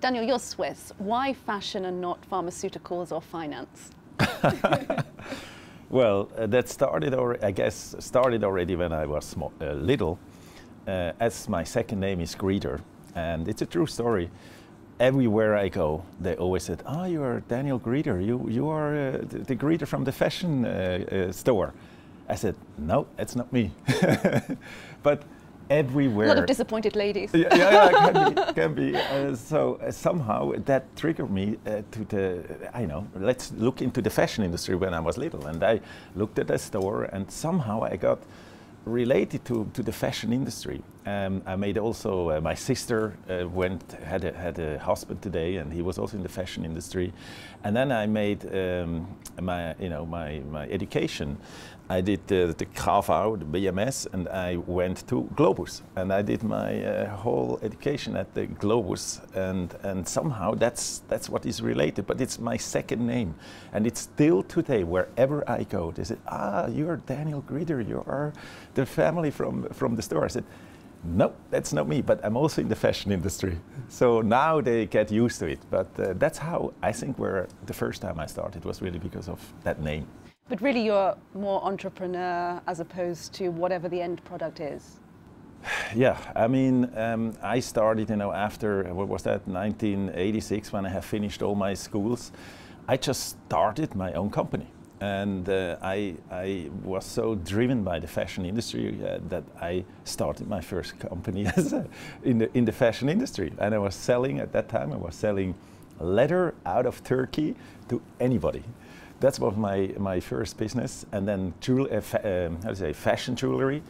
Daniel, you're Swiss. Why fashion and not pharmaceuticals or finance? well, uh, that started, or I guess, started already when I was small, uh, little. Uh, as my second name is Grieder, and it's a true story. Everywhere I go, they always said, "Ah, oh, you are Daniel Grieder. You you are uh, the, the Grieder from the fashion uh, uh, store." I said, "No, that's not me." but everywhere. A lot of disappointed ladies. yeah, yeah, yeah can be. Can be. Uh, so uh, somehow that triggered me uh, to the, I know, let's look into the fashion industry when I was little. And I looked at a store and somehow I got related to, to the fashion industry. Um, I made also, uh, my sister uh, went, had a, had a husband today and he was also in the fashion industry. And then I made um, my, you know, my, my education I did the, the KV, the BMS, and I went to Globus. And I did my uh, whole education at the Globus. And, and somehow that's, that's what is related. But it's my second name. And it's still today, wherever I go, they say, ah, you're Daniel Grieder, you are the family from, from the store. I said, no, that's not me, but I'm also in the fashion industry. So now they get used to it. But uh, that's how I think where the first time I started was really because of that name. But really, you're more entrepreneur as opposed to whatever the end product is. Yeah, I mean, um, I started, you know, after what was that, 1986, when I have finished all my schools. I just started my own company, and uh, I, I was so driven by the fashion industry uh, that I started my first company in the in the fashion industry, and I was selling at that time. I was selling leather out of Turkey to anybody that was my, my first business. And then uh, um, how say, fashion jewelry.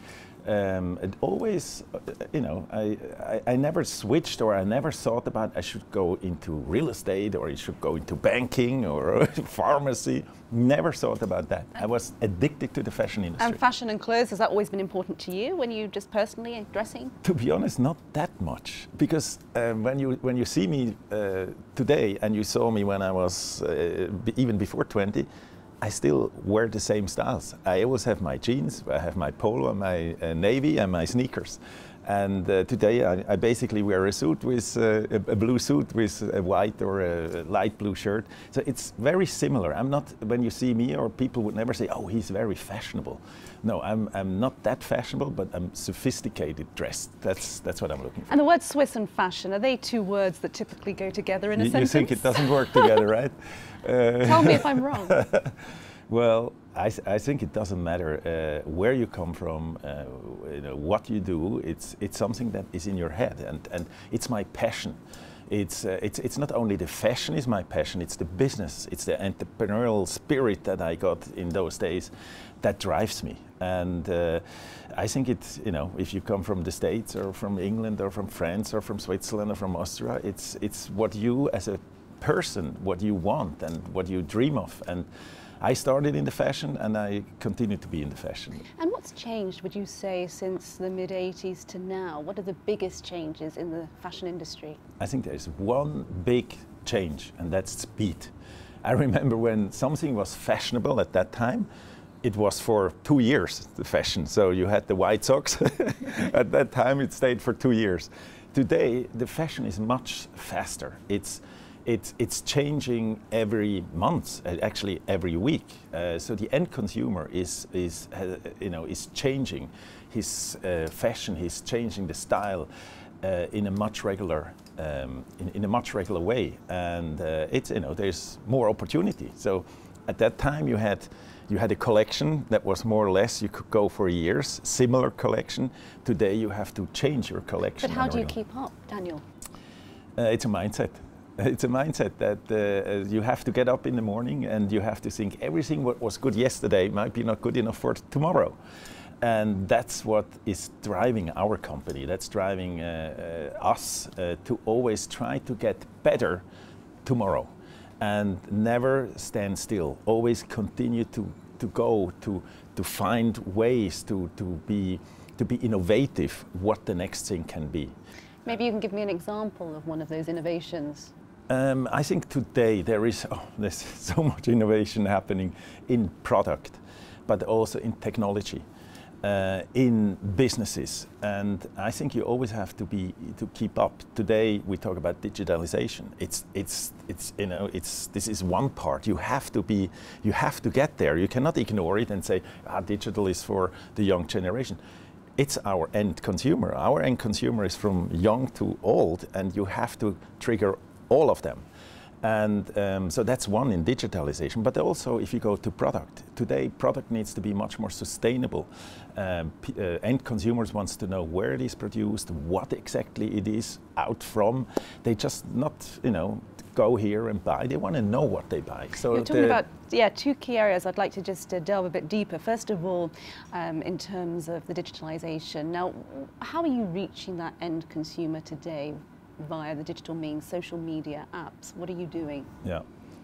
Um, it always, uh, you know, I, I, I, never switched or I never thought about I should go into real estate or I should go into banking or pharmacy. Never thought about that. I was addicted to the fashion industry. And fashion and clothes, has that always been important to you when you just personally dressing? To be honest, not that much. Because um, when, you, when you see me uh, today and you saw me when I was uh, even before 20, I still wear the same styles. I always have my jeans, I have my polo, my uh, navy, and my sneakers. And uh, today I, I, basically wear a suit with uh, a, a, blue suit with a white or a light blue shirt. So it's very similar. I'm not, when you see me, or people would never say, oh, he's very fashionable. No, I'm, I'm not that fashionable, but I'm sophisticated dressed. That's, that's what I'm looking for. And the words Swiss and fashion, are they two words that typically go together in a you, sentence? You think it doesn't work together, right? Uh, Tell me if I'm wrong. well, I, I, think it doesn't matter uh, where you come from, uh, you know, what you do. It's, it's something that is in your head, and, and it's my passion. It's, uh, it's, it's not only the fashion is my passion, it's the business, it's the entrepreneurial spirit that I got in those days that drives me. And uh, I think it's, you know, if you come from the States or from England or from France or from Switzerland or from Austria, it's, it's what you as a person, what you want and what you dream of. And I started in the fashion and I continue to be in the fashion. And what's changed, would you say, since the mid 80s to now? What are the biggest changes in the fashion industry? I think there's one big change, and that's speed. I remember when something was fashionable at that time, it was for two years, the fashion. So you had the white socks. at that time, it stayed for two years. Today, the fashion is much faster. It's it's, it's changing every month, uh, actually every week. Uh, so the end consumer is, is, uh, you know, is changing his uh, fashion, he's changing the style uh, in a much regular, um, in, in, a much regular way. And uh, it's, you know, there's more opportunity. So at that time you had, you had a collection that was more or less, you could go for years, similar collection. Today you have to change your collection. But how do you keep up, Daniel? it's a mindset. it's a mindset that uh, you have to get up in the morning and you have to think everything what was good yesterday might be not good enough for tomorrow. And that's what is driving our company. That's driving uh, uh, us uh, to always try to get better tomorrow and never stand still. Always continue to, to go, to, to find ways to, to, be, to be innovative, what the next thing can be. Maybe you can give me an example of one of those innovations. Um, I think today there is oh, there's so much innovation happening in product, but also in technology. uh, in businesses, and I think you always have to be to keep up. Today we talk about digitalization. It's it's it's you know it's this is one part. You have to be you have to get there. You cannot ignore it and say ah, digital is for the young generation. It's our end consumer. Our end consumer is from young to old, and you have to trigger all of them. And um, so that's one in digitalization. But also, if you go to product, today product needs to be much more sustainable. Um, uh, end consumers wants to know where it is produced, what exactly it is out from. They just not, you know, go here and buy. They want to know what they buy. So you're talking about yeah two key areas. I'd like to just uh, delve a bit deeper. First of all, um, in terms of the digitalization. Now, how are you reaching that end consumer today? Via the digital means, social media, apps? What are you doing? Yeah.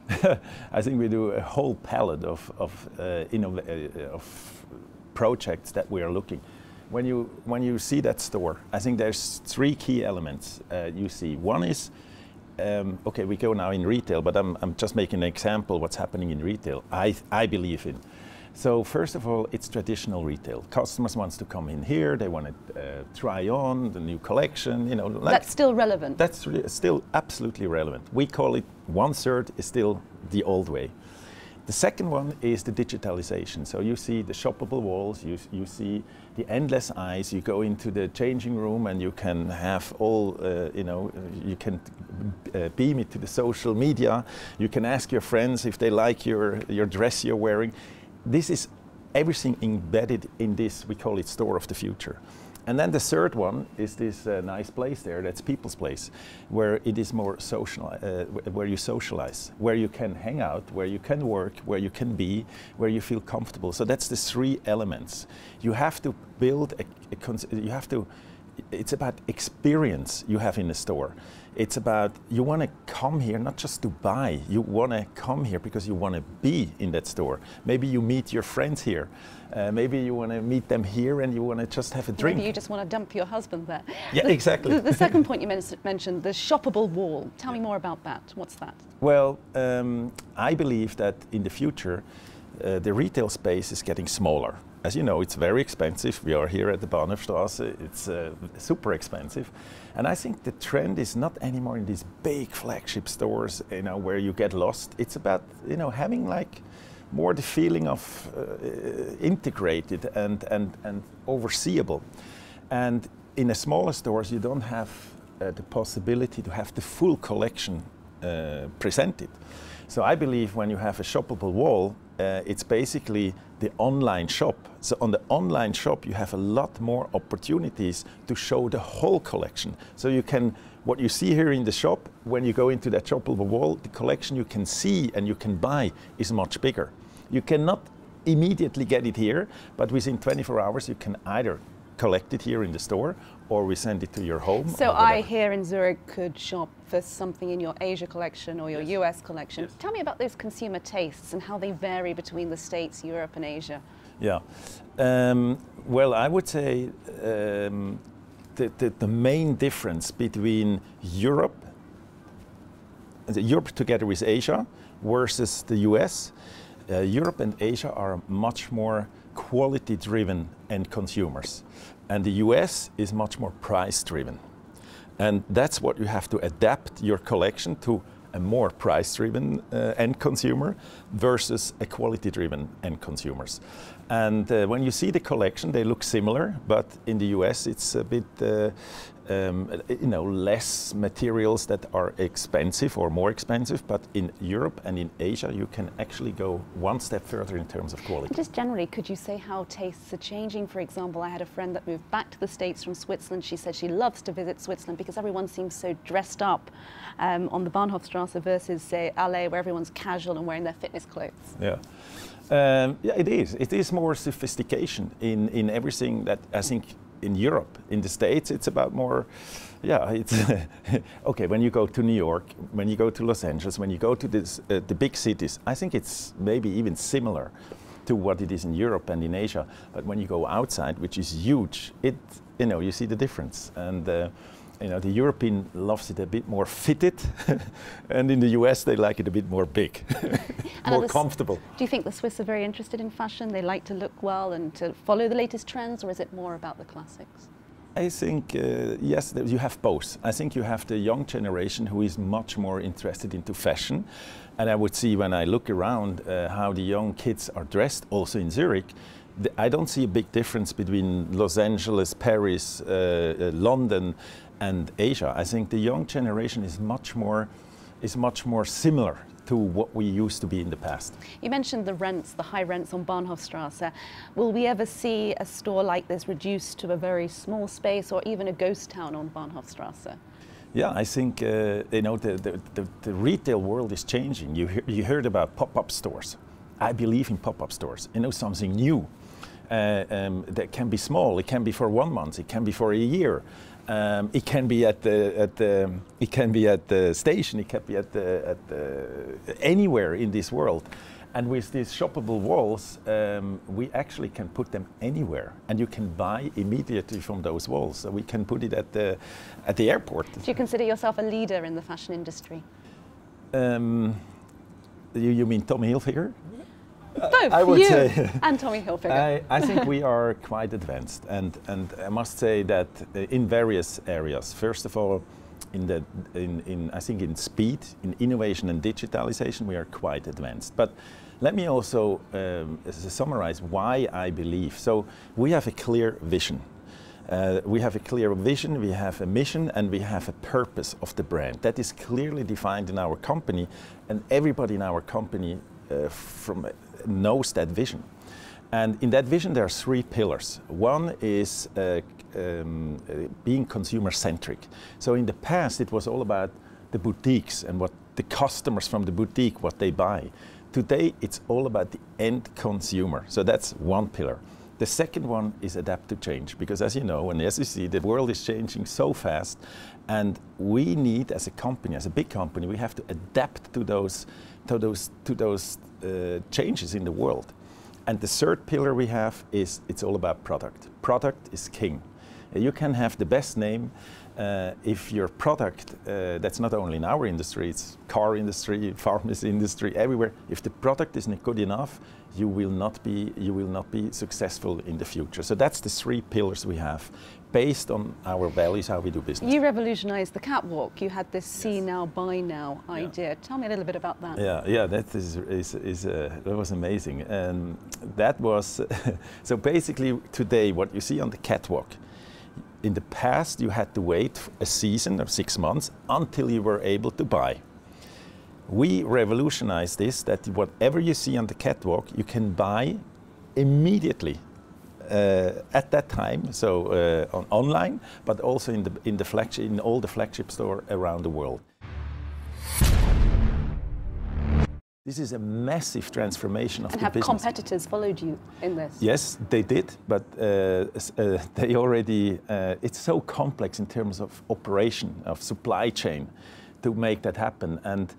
I think we do a whole palette of, of, uh, uh, of projects that we are looking. When you, when you see that store, I think there's three key elements uh, you see. One is, um, okay, we go now in retail, but I'm, I'm just making an example what's happening in retail. I, I believe in. So first of all, it's traditional retail. Customers wants to come in here, they want to uh, try on the new collection, you know. Like that's still relevant. That's still absolutely relevant. We call it one third is still the old way. The second one is the digitalization. So you see the shoppable walls, you, you see the endless eyes. You go into the changing room and you can have all, uh, you know, you can uh, beam it to the social media. You can ask your friends if they like your, your dress you're wearing this is everything embedded in this, we call it store of the future. And then the third one is this uh, nice place there, that's People's Place, where it is more social, uh, where you socialize, where you can hang out, where you can work, where you can be, where you feel comfortable. So that's the three elements. You have to build, a, a you have to, it's about experience you have in the store. It's about you want to come here not just to buy, you want to come here because you want to be in that store. Maybe you meet your friends here. Uh, maybe you want to meet them here and you want to just have a drink. Maybe you just want to dump your husband there. Yeah, the, exactly. The, the second point you mentioned, the shoppable wall. Tell me more about that. What's that? Well, um, I believe that in the future, uh, the retail space is getting smaller. As you know, it's very expensive. We are here at the Bahnhofstrasse. It's uh, super expensive. And I think the trend is not anymore in these big flagship stores, you know, where you get lost. It's about, you know, having like more the feeling of uh, integrated and, and, and overseeable. And in a smaller stores, you don't have uh, the possibility to have the full collection uh, presented. So I believe when you have a shoppable wall, uh, it's basically the online shop. So on the online shop, you have a lot more opportunities to show the whole collection. So you can, what you see here in the shop, when you go into that shoppable wall, the collection you can see and you can buy is much bigger. You cannot immediately get it here, but within 24 hours, you can either collect it here in the store or we send it to your home. So I here in Zurich could shop for something in your Asia collection or your yes. US collection. Yes. Tell me about those consumer tastes and how they vary between the States, Europe and Asia. Yeah. Um, well, I would say um, the, the, the, main difference between Europe, Europe together with Asia versus the US, uh, Europe and Asia are much more quality driven end consumers. And the US is much more price driven. And that's what you have to adapt your collection to a more price driven uh, end consumer versus a quality driven end consumers. And uh, when you see the collection, they look similar, but in the US it's a bit uh, um, you know, less materials that are expensive or more expensive, but in Europe and in Asia, you can actually go one step further in terms of quality. Just generally, could you say how tastes are changing? For example, I had a friend that moved back to the States from Switzerland. She said she loves to visit Switzerland because everyone seems so dressed up um, on the Bahnhofstrasse versus, say, LA, where everyone's casual and wearing their fitness clothes. Yeah. Um, yeah, it is. It is more sophistication in, in everything that I think in Europe. In the States, it's about more, yeah, it's okay. When you go to New York, when you go to Los Angeles, when you go to this, uh, the big cities, I think it's maybe even similar to what it is in Europe and in Asia. But when you go outside, which is huge, it you know you see the difference. And uh, you know, the European loves it a bit more fitted, and in the US they like it a bit more big, more comfortable. Do you think the Swiss are very interested in fashion? They like to look well and to follow the latest trends, or is it more about the classics? I think, uh, yes, you have both. I think you have the young generation who is much more interested into fashion. And I would see when I look around uh, how the young kids are dressed, also in Zurich, I don't see a big difference between Los Angeles, Paris, uh, uh, London, and Asia. I think the young generation is much more is much more similar to what we used to be in the past. You mentioned the rents, the high rents on Bahnhofstrasse. Will we ever see a store like this reduced to a very small space or even a ghost town on Bahnhofstrasse? Yeah, I think uh, you know the, the, the, the, retail world is changing. You, he you heard about pop-up stores. I believe in pop-up stores. You know something new. Uh, um, that can be small. It can be for one month. It can be for a year. Um, it can be at the at the it can be at the station. It can be at the at the, anywhere in this world. And with these shoppable walls, um, we actually can put them anywhere, and you can buy immediately from those walls. So we can put it at the at the airport. Do you consider yourself a leader in the fashion industry? Um, you, you mean Tommy Hilfiger? Both I would you say and Tommy Hilfiger. I, I think we are quite advanced, and and I must say that uh, in various areas. First of all, in the in, in I think in speed, in innovation and digitalization, we are quite advanced. But let me also um, summarize why I believe. So we have a clear vision. Uh, we have a clear vision, we have a mission, and we have a purpose of the brand. That is clearly defined in our company, and everybody in our company uh, from knows that vision. And in that vision, there are three pillars. One is uh, um, uh, being consumer centric. So in the past, it was all about the boutiques and what the customers from the boutique, what they buy. Today, it's all about the end consumer. So that's one pillar. The second one is adapt to change, because as you know, and as you see, the world is changing so fast, and we need, as a company, as a big company, we have to adapt to those, to those, to those uh, changes in the world. And the third pillar we have is it's all about product. Product is king. You can have the best name uh, if your product, uh, that's not only in our industry, it's car industry, pharmacy industry, everywhere. If the product isn't good enough, you will not be you will not be successful in the future. So that's the three pillars we have based on our values, how we do business. You revolutionized the catwalk. You had this see now, buy now idea. Yeah. Tell me a little bit about that. Yeah, yeah, that is, is, is uh, that was amazing. And that was, so basically today what you see on the catwalk, in the past you had to wait a season or six months until you were able to buy. We revolutionized this that whatever you see on the catwalk, you can buy immediately at that time, so uh, on online, but also in the in the flagship in all the flagship store around the world. This is a massive transformation of and the have business. competitors followed you in this? Yes, they did, but uh, uh, they already. Uh, it's so complex in terms of operation of supply chain to make that happen, and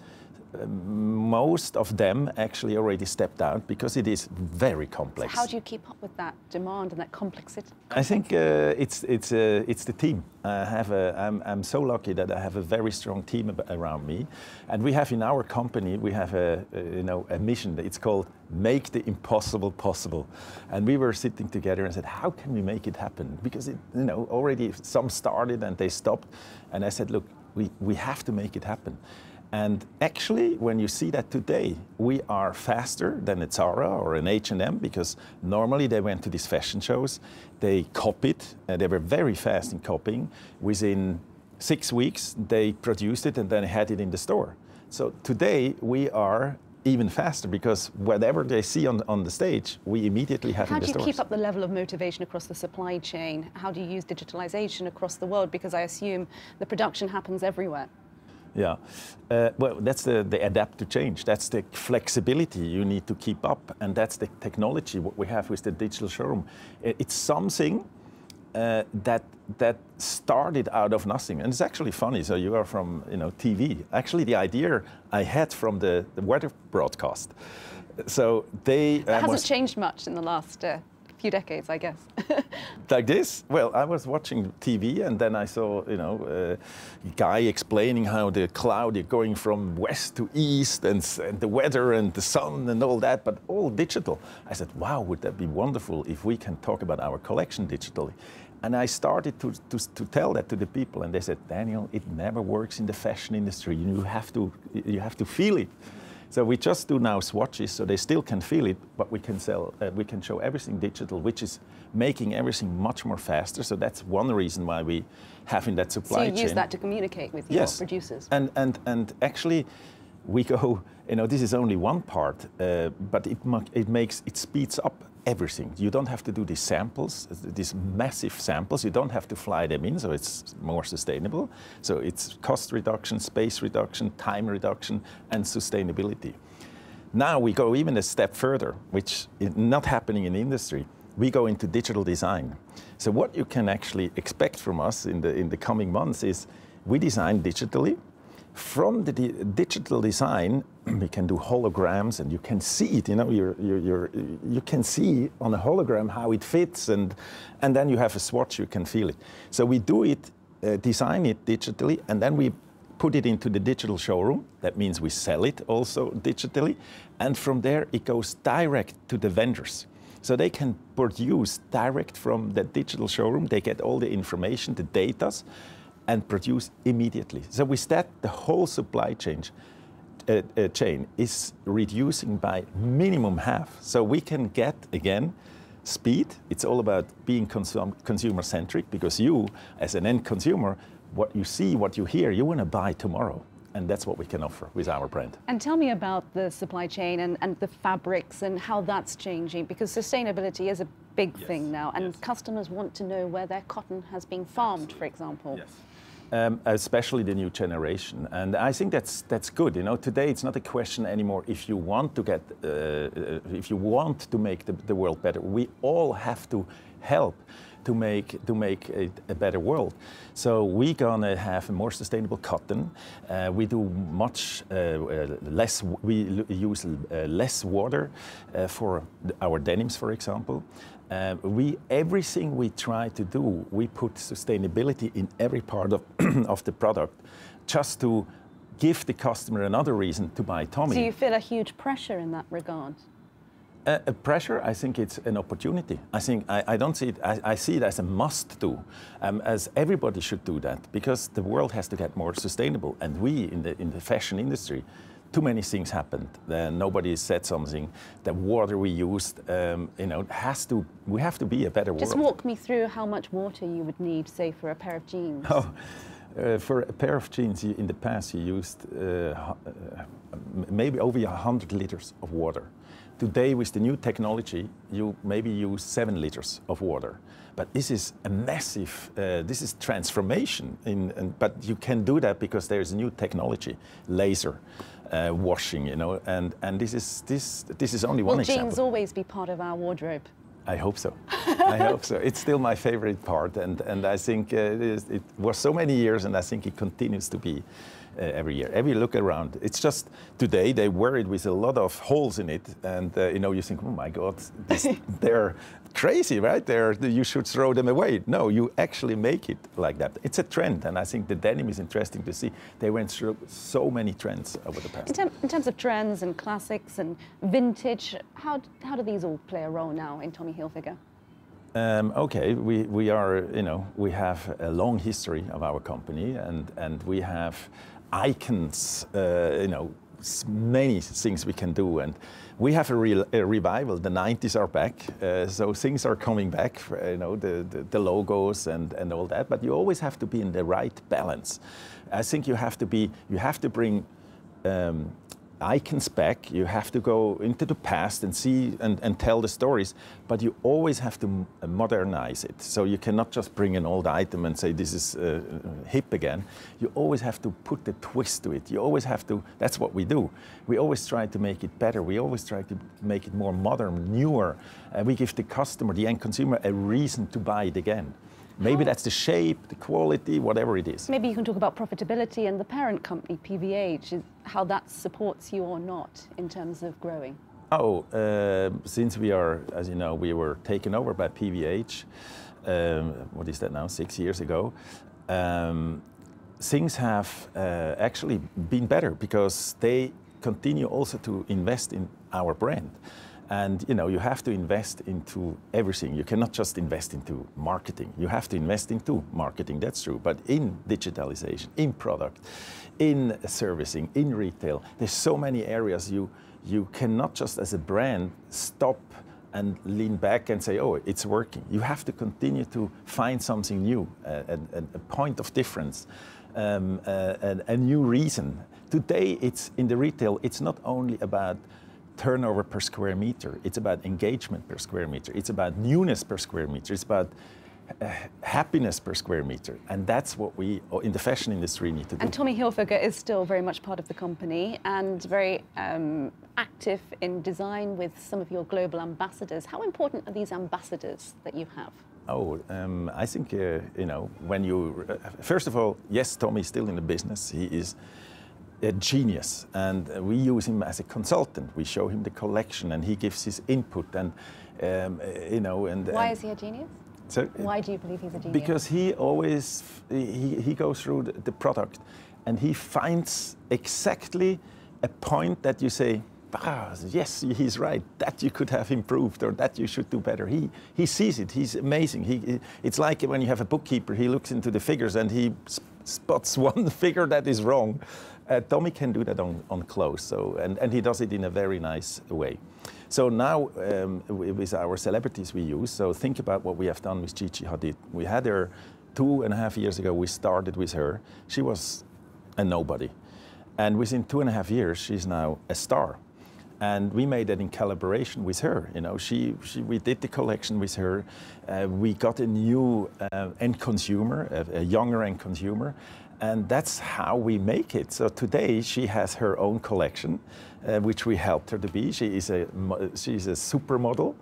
most of them actually already stepped out because it is very complex. So how do you keep up with that demand and that complexity? I think uh, it's it's uh, it's the team. I have a, I'm, I'm so lucky that I have a very strong team around me, and we have in our company we have a, a you know a mission. It's called make the impossible possible, and we were sitting together and said how can we make it happen because it you know already some started and they stopped, and I said look we we have to make it happen. And actually, when you see that today, we are faster than a Zara or an H&M because normally they went to these fashion shows, they copied, and they were very fast in copying. Within six weeks, they produced it and then had it in the store. So today, we are even faster because whatever they see on, on the stage, we immediately have How in the stores. How do you keep up the level of motivation across the supply chain? How do you use digitalization across the world? Because I assume the production happens everywhere. Yeah, uh, well, that's the, the adapt to change. That's the flexibility you need to keep up, and that's the technology what we have with the digital showroom. It's something uh, that that started out of nothing, and it's actually funny. So you are from you know TV. Actually, the idea I had from the, the weather broadcast. So they uh, hasn't changed much in the last. Uh few decades, I guess. like this? Well, I was watching TV and then I saw, you know, a guy explaining how the cloud is going from west to east and, and the weather and the sun and all that, but all digital. I said, wow, would that be wonderful if we can talk about our collection digitally? And I started to, to, to, tell that to the people, and they said, Daniel, it never works in the fashion industry. You have to, you have to feel it. So we just do now swatches, so they still can feel it, but we can sell, uh, we can show everything digital, which is making everything much more faster. So that's one reason why we have in that supply chain. So you use that to communicate with your yes. producers. And and and actually, we go. You know, this is only one part, uh, but it it makes it speeds up everything. You don't have to do these samples, these massive samples. You don't have to fly them in, so it's more sustainable. So it's cost reduction, space reduction, time reduction, and sustainability. Now we go even a step further, which is not happening in the industry. We go into digital design. So what you can actually expect from us in the, in the coming months is we design digitally, from the digital design, we can do holograms and you can see it, you know, you're, you're, you're, you can see on a hologram how it fits and, and then you have a swatch, you can feel it. So we do it, uh, design it digitally and then we put it into the digital showroom. That means we sell it also digitally. And from there, it goes direct to the vendors. So they can produce direct from the digital showroom. They get all the information, the data, and produce immediately. So with that, the whole supply chain, uh, uh, chain is reducing by minimum half. So we can get, again, speed. It's all about being consum consumer centric because you, as an end consumer, what you see, what you hear, you want to buy tomorrow. And that's what we can offer with our brand. And tell me about the supply chain and, and the fabrics and how that's changing because sustainability is a big yes. thing now and yes. customers want to know where their cotton has been farmed, Absolutely. for example. Yes. Um, especially the new generation. And I think that's that's good. You know, today it's not a question anymore if you want to get, uh, uh, if you want to make the, the, world better. We all have to help to make to make a, a better world. So we're gonna have a more sustainable cotton. Uh, we do much uh, uh less. We use uh, less water uh, for our denims, for example. Uh, we, everything we try to do, we put sustainability in every part of, of the product just to give the customer another reason to buy Tommy. Do you feel a huge pressure in that regard? Uh, a pressure, I think it's an opportunity. I think I, I don't see it, I, I, see it as a must do, um, as everybody should do that because the world has to get more sustainable. And we in the, in the fashion industry, too many things happened. Nobody said something. The water we used, um, you know, has to. We have to be a better water. Just world. walk me through how much water you would need, say, for a pair of jeans. Oh, uh, for a pair of jeans, you, in the past you used uh, uh, maybe over 100 liters of water. Today, with the new technology, you maybe use seven liters of water. But this is a massive, uh, this is transformation. In, in, but you can do that because there is new technology, laser uh, washing, you know, and, and this, is, this, this is only Will one example. Will jeans always be part of our wardrobe? I hope so. I hope so. It's still my favorite part, and, and I think uh, it, is, it, was so many years, and I think it continues to be uh, every year. Every look around, it's just today they wear it with a lot of holes in it, and uh, you know you think, oh my God, this, they're crazy, right? They're, you should throw them away. No, you actually make it like that. It's a trend, and I think the denim is interesting to see. They went through so many trends over the past. In, term, in terms of trends and classics and vintage, how how do these all play a role now in Tommy Hilfiger? Um, okay, we, we are, you know, we have a long history of our company and, and we have icons, uh, you know, many things we can do. And we have a, real, a revival. The 90s are back, uh, so things are coming back, you know, the, the, the, logos and, and all that. But you always have to be in the right balance. I think you have to be, you have to bring um, icons back. You have to go into the past and see and, and tell the stories, but you always have to uh, modernize it. So you cannot just bring an old item and say this is uh, hip again. You always have to put the twist to it. You always have to, that's what we do. We always try to make it better. We always try to make it more modern, newer. Uh, we give the customer, the end consumer, a reason to buy it again. Maybe that's the shape, the quality, whatever it is. Maybe you can talk about profitability and the parent company, PVH, how that supports you or not in terms of growing. Oh, uh, since we are, as you know, we were taken over by PVH, um, what is that now, six years ago, um, things have uh, actually been better because they continue also to invest in our brand. And you know, you have to invest into everything. You cannot just invest into marketing. You have to invest into marketing, that's true, but in digitalization, in product, in servicing, in retail. There's so many areas you you cannot just as a brand stop and lean back and say, oh, it's working. You have to continue to find something new, a, a, a point of difference, um, a, a, new reason. Today, it's in the retail, it's not only about turnover per square meter, it's about engagement per square meter, it's about newness per square meter, it's about uh, happiness per square meter. And that's what we in the fashion industry need to do. And Tommy Hilfiger is still very much part of the company and very um, active in design with some of your global ambassadors. How important are these ambassadors that you have? Oh, um, I think, uh, you know, when you, uh, first of all, yes, Tommy's still in the business. He is a genius and we use him as a consultant. We show him the collection and he gives his input and, um, you know, and. Why is he a genius? So Why do you believe he's a genius? Because he always he, he goes through the, the product, and he finds exactly a point that you say, ah, yes, he's right. That you could have improved, or that you should do better. He he sees it. He's amazing. He it's like when you have a bookkeeper. He looks into the figures and he spots one figure that is wrong. Uh, Tommy can do that on, on clothes. So and, and he does it in a very nice way. So now um, with our celebrities we use, so think about what we have done with Gigi Hadid. We had her two and a half years ago, we started with her. She was a nobody. And within two and a half years, she's now a star. And we made that in collaboration with her. You know, she, she we did the collection with her. Uh, we got a new uh, end consumer, a, a younger end consumer, and that's how we make it. So today she has her own collection, uh, which we helped her to be. She is a she's a supermodel,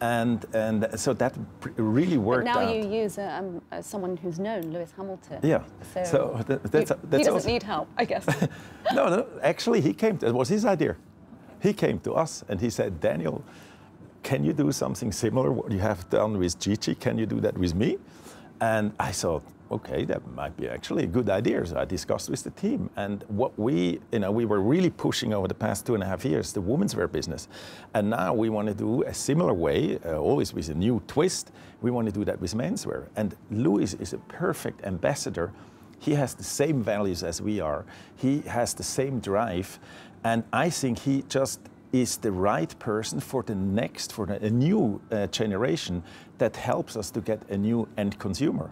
and and so that really worked. But now out. you use uh, um, uh, someone who's known, Lewis Hamilton. Yeah. So, so that, that's, you, that's he doesn't need help, I guess. no, no. Actually, he came. To, it was his idea. He came to us and he said, Daniel, can you do something similar? What you have done with Gigi? Can you do that with me? And I thought, okay, that might be actually a good idea. So I discussed with the team. And what we, you know, we were really pushing over the past two and a half years the women's wear business. And now we want to do a similar way, uh, always with a new twist. We want to do that with menswear. And Lewis is a perfect ambassador. He has the same values as we are. He has the same drive. And I think he just is the right person for the next, for the, a new uh, generation that helps us to get a new end consumer.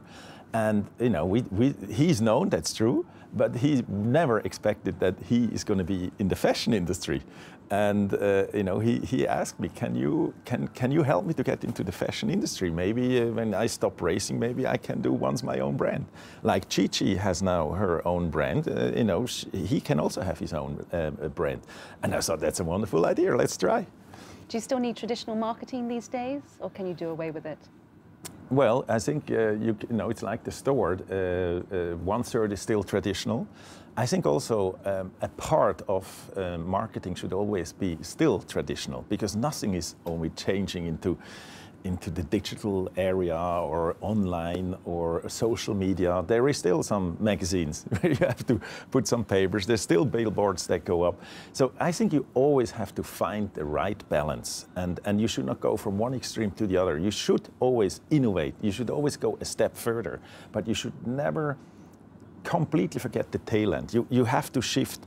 And you know, we, we, he's known, that's true, but he never expected that he is going to be in the fashion industry. And uh, you know, he, he asked me, can you, can, can you help me to get into the fashion industry? Maybe uh, when I stop racing, maybe I can do once my own brand. Like Gigi has now her own brand, uh, you know, she, he can also have his own uh, brand. And I thought, that's a wonderful idea, let's try. Do you still need traditional marketing these days, or can you do away with it? Well, I think uh, you, you, know it's like the store. Uh, uh, one third is still traditional. I think also um, a part of uh, marketing should always be still traditional because nothing is only changing into into the digital area or online or social media, there is still some magazines where you have to put some papers. There's still billboards that go up. So I think you always have to find the right balance and, and you should not go from one extreme to the other. You should always innovate. You should always go a step further, but you should never completely forget the tail end. You, you have to shift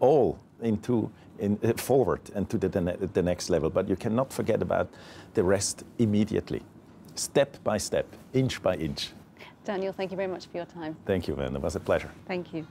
all into in, uh, forward and to the, the, the next level. But you cannot forget about the rest immediately, step by step, inch by inch. Daniel, thank you very much for your time. Thank you, man. It was a pleasure. Thank you.